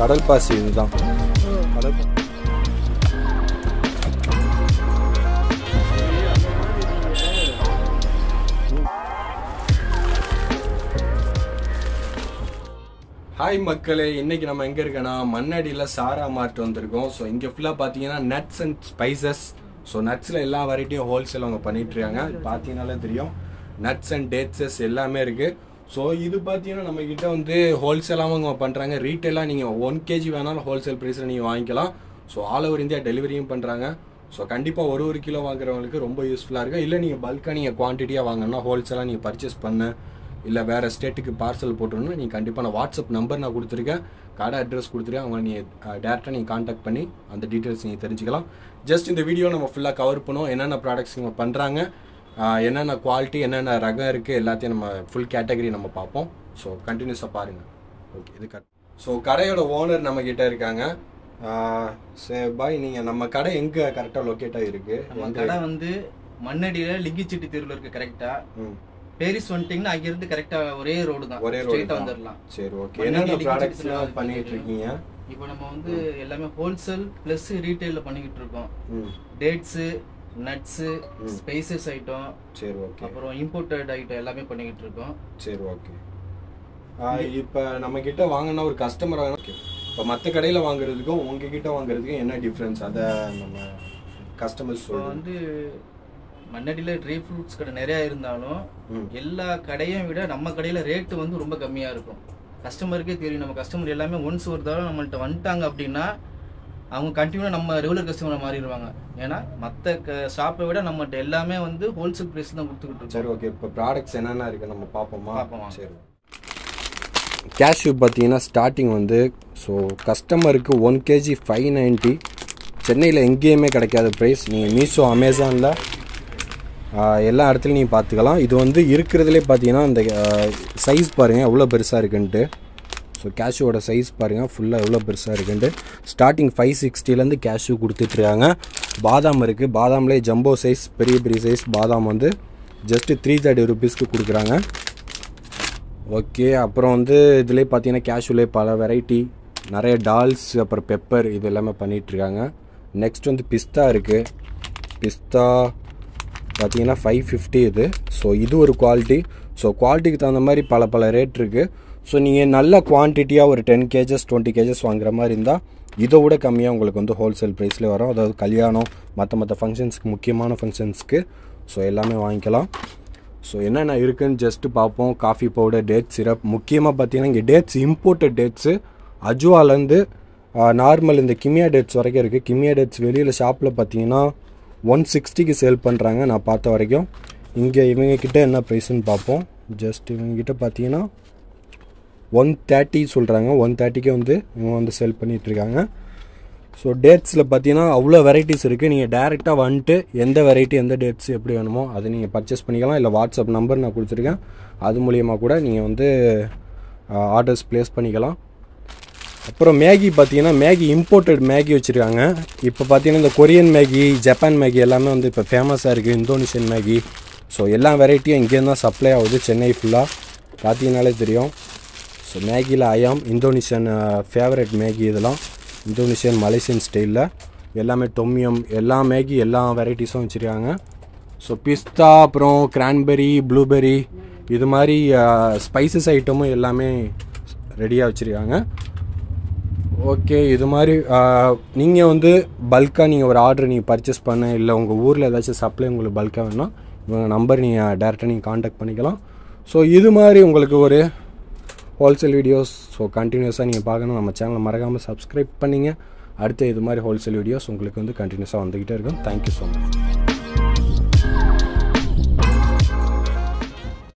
கடல் பாசி இதுதான். கடல் ஹாய் மக்களே இன்னைக்கு நம்ம எங்கே இருக்கோன்னா மண்ணடியில் சாரா மார்ட் வந்திருக்கோம். ஸோ இங்கே ஃபுல்லாக பார்த்தீங்கன்னா நட்ஸ் அண்ட் ஸ்பைசஸ் ஸோ நட்ஸில் எல்லா வெரைட்டியும் ஹோல்சேல் அவங்க பண்ணிகிட்ருக்காங்க பார்த்தீங்கனாலே தெரியும். நட்ஸ் அண்ட் டேட்ஸஸ் எல்லாமே இருக்குது ஸோ இது பார்த்தீங்கன்னா நம்மக்கிட்ட வந்து ஹோல்சேலாகவும் அவங்க பண்ணுறாங்க ரீட்டெயிலாக நீங்கள் ஒன் கேஜி வேணாலும் ஹோல்சேல் ப்ரைஸில் நீங்கள் வாங்கிக்கலாம். ஸோ ஆல் ஓவர் இந்தியா டெலிவரியும் பண்ணுறாங்க ஸோ கண்டிப்பாக ஒரு ஒரு கிலோ வாங்குறவங்களுக்கு ரொம்ப யூஸ்ஃபுல்லாக இருக்கும். இல்லை நீங்கள் பல்காக நீங்கள் குவான்டிட்டியாக வாங்கணும்னா ஹோல்சேலாக நீங்கள் பர்ச்சேஸ் பண்ண. இல்லை வேறு ஸ்டேட்டுக்கு பார்சல் போட்டோம்னா நீங்கள் கண்டிப்பாக நான் வாட்ஸ்அப் நம்பர் நான் கொடுத்துருக்கேன். கடை அட்ரஸ் கொடுத்துருக்கேன். அவங்க நீங்கள் டேரெக்டாக நீங்கள் காண்டாக்ட் பண்ணி அந்த டீட்டெயில்ஸ் நீங்கள் தெரிஞ்சுக்கலாம். ஜஸ்ட் இந்த வீடியோ நம்ம ஃபுல்லாக கவர் பண்ணுவோம். என்னென்ன ப்ராடக்ட்ஸ் நம்ம பண்ணுறாங்க என்னென்ன குவாலிட்டி என்னென்ன ரகம் இருக்குது எல்லாத்தையும் நம்ம ஃபுல் கேட்டகரி நம்ம பார்ப்போம். ஸோ கண்டினியூஸாக பாருங்கள் ஓகே இது கட் ஸோ கடையோட ஓனர் நம்ம கிட்ட இருக்காங்க சரி பாய் நீங்கள் நம்ம கடை எங்கே கரெக்டாக லொக்கேட்டாக இருக்குது நம்ம கடை வந்து மண்ணடியில லிங்கிச்சிட்டி தெருவில் இருக்கு கரெக்டா ம். பேரிஸ் வந்துட்டீங்கன்னா அங்க இருந்து கரெக்டா ஒரே ரோடு தான். ஒரே தான். வந்துடலாம் சரி ஓகே என்னென்ன ப்ராடக்ட்ஸ்லாம் பண்ணிட்டு இருக்கீங்க? இப்போ நம்ம வந்து எல்லாமே ஹோல்சேல் பிளஸ் ரீட்டைல்ல பண்ணிக்கிட்டு இருக்கோம். ம். Dates nuts. ஸ்பைசஸ் ஐட்டம் சரி ஓகே அப்புறம் இம்போர்ட்டட் ஐட்டம் எல்லாமே பண்ணிக்கிட்டு இருக்கோம். சரி ஓகே இப்போ நம்ம கிட்ட வாங்கினா ஒரு கஸ்டமர் ஓகே இப்போ மற்ற கடையில் வாங்குறதுக்கும் உங்ககிட்ட வாங்குறதுக்கும் என்ன டிஃப்ரென்ஸ் அதை நம்ம கஸ்டமர்ஸ் வந்து மண்ணடியில ட்ரை ஃப்ரூட்ஸ் கடை நிறைய இருந்தாலும் எல்லா கடையும் விட நம்ம கடையில ரேட்டு வந்து ரொம்ப கம்மியா இருக்கும். கஸ்டமருக்கே தெரியும். நம்ம கஸ்டமர் எல்லாமே ஒன்ஸ் ஒரு தடவை நம்மள்ட்ட வந்துட்டாங்க அப்படின்னா அவங்க கண்டினியூவாக நம்ம ரெகுலர் கஸ்டமர் மாறிடுவாங்க. ஏன்னா மற்ற ஷாப்பை விட நம்மகிட்ட எல்லாமே வந்து ஹோல்சேல் ப்ரைஸ் தான் கொடுத்துக்கிட்டு சரி ஓகே இப்போ ப்ராடக்ட்ஸ் என்னென்ன இருக்குது நம்ம பார்ப்போமா? பார்ப்போம். சரி. கேஷ்யூ பார்த்தீங்கன்னா ஸ்டார்டிங் வந்து ஸோ கஸ்டமருக்கு ஒன் கேஜி ஃபைவ் நைன்ட்டி சென்னையில் எங்கேயுமே கிடைக்காத ப்ரைஸ் நீங்கள் மீஷோ அமேசானில் எல்லா இடத்துலையும் நீங்கள் பார்த்துக்கலாம். இது வந்து இருக்கிறதுலே பார்த்தீங்கன்னா இந்த சைஸ் பாருங்கள் எவ்வளோ பெருசாக இருக்குன்ட்டு. ஸோ கேஷுவோட சைஸ் பாருங்கள் ஃபுல்லாக எவ்வளோ பெருசாக இருக்குன்ட்டு. ஸ்டார்டிங் ஃபைவ் சிக்ஸ்டிலேருந்து கேஷ்யூ கொடுத்துட்ருக்காங்க பாதாம் இருக்குது பாதாம்லேயே ஜம்போ சைஸ் பெரிய பெரிய சைஸ் பாதாம் வந்து ஜஸ்ட்டு த்ரீ தேர்ட்டி ருபீஸ்க்கு கொடுக்குறாங்க. ஓகே அப்புறம் வந்து இதுலேயே பார்த்தீங்கன்னா கேஷுவலே பல வெரைட்டி நிறைய டால்ஸ் அப்புறம் பெப்பர் இது எல்லாமே பண்ணிகிட்ருக்காங்க நெக்ஸ்ட் வந்து பிஸ்தா இருக்குது பிஸ்தா பார்த்தீங்கன்னா ஃபைவ் ஃபிஃப்டி இது. ஸோ இது ஒரு குவாலிட்டி ஸோ குவாலிட்டிக்கு தகுந்த மாதிரி பல பல ரேட் இருக்குது ஸோ நீங்கள் நல்ல குவான்டிட்டியாக ஒரு டென் கேஜஸ் டுவெண்ட்டி கேஜஸ் வாங்குற மாதிரி இருந்தால் இதை விட கம்மியாக உங்களுக்கு வந்து ஹோல்சேல் ப்ரைஸ்லேயே வரும். அதாவது கல்யாணம் மற்ற மற்ற ஃபங்க்ஷன்ஸ்க்கு முக்கியமான ஃபங்க்ஷன்ஸ்க்கு ஸோ எல்லாமே வாங்கிக்கலாம். ஸோ என்னென்ன இருக்குதுன்னு ஜஸ்ட்டு பார்ப்போம். காஃபி பவுடர் டேட் சிரப் முக்கியமாக பார்த்தீங்கன்னா இங்கே டேட்ஸ் இம்போர்ட்டட் டேட்ஸு அஜுவாலேருந்து நார்மல் இந்த கிமியா டேட்ஸ் வரைக்கும் இருக்குது கிமியா டேட்ஸ் வெளியில் ஷாப்பில் பார்த்தீங்கன்னா ஒன் சிக்ஸ்டிக்கு சேல் பண்ணுறாங்க நான் பார்த்த வரைக்கும். இங்கே இவங்கக்கிட்ட என்ன ப்ரைஸ்ன்னு பார்ப்போம். ஜஸ்ட் இவங்ககிட்ட பார்த்தீங்கன்னா ஒன் தேர்ட்டி சொல்கிறாங்க ஒன் தேர்ட்டிக்கே வந்து இவங்க வந்து செல் பண்ணிகிட்ருக்காங்க ஸோ டேட்ஸில் பார்த்தீங்கன்னா அவ்வளோ வெரைட்டிஸ் இருக்குது நீங்கள் டேரெக்டாக வந்துட்டு எந்த வெரைட்டி எந்த டேட்ஸ் எப்படி வேணுமோ அதை நீங்கள் பர்ச்சேஸ் பண்ணிக்கலாம். இல்லை வாட்ஸ்அப் நம்பர் நான் கொடுத்துருக்கேன். அது மூலியமாக கூட நீங்கள் வந்து ஆர்டர்ஸ் ப்ளேஸ் பண்ணிக்கலாம். அப்புறம் மேகி பார்த்தீங்கன்னா மேகி இம்போர்ட்டட் மேகி வச்சுருக்காங்க. இப்போ பார்த்தீங்கன்னா இந்த கொரியன் மேகி ஜப்பான் மேகி எல்லாமே வந்து இப்போ ஃபேமஸாக இருக்குது இந்தோனேஷியன் மேகி. ஸோ எல்லா வெரைட்டியும் இங்கேருந்து தான் சப்ளை ஆகுது. சென்னை ஃபுல்லாக பார்த்தீங்கனாலே தெரியும். ஸோ மேகியில் ஐயாம் இந்தோனேஷியன் ஃபேவரட் மேகி இதெல்லாம். இந்தோனேஷியன் மலேசியன் ஸ்டைலில் எல்லாமே டொம்யம் எல்லா மேகி எல்லா வெரைட்டிஸும் வச்சுருக்காங்க. ஸோ பிஸ்தா அப்புறம் கிரான்பெரி ப்ளூபெரி இது மாதிரி uh, ஸ்பைசஸ் ஐட்டமும் எல்லாமே ரெடியாக வச்சுருக்காங்க. ஓகே இது மாதிரி uh, நீங்கள் வந்து பல்காக நீங்கள் ஒரு ஆர்டர் நீங்கள் பர்ச்சேஸ் பண்ண இல்லை உங்கள் ஊரில் ஏதாச்சும் சப்ளை உங்களுக்கு பல்காக வேணும்னா இவங்க நம்பர் நீங்கள் டேரெக்டாக நீங்கள் காண்டாக்ட் பண்ணிக்கலாம். ஸோ இது மாதிரி உங்களுக்கு ஒரு ஹோல்சேல் வீடியோஸ் ஸோ கண்டினியூஸாக நீங்கள் பார்க்கணும். நம்ம சேனலை மறக்காமல் சப்ஸ்கிரைப் பண்ணிங்க. அடுத்து இது மாதிரி ஹோல்சேல் வீடியோஸ் உங்களுக்கு வந்து கண்டினியூஸாக வந்துக்கிட்டே இருக்கும். Thank you so much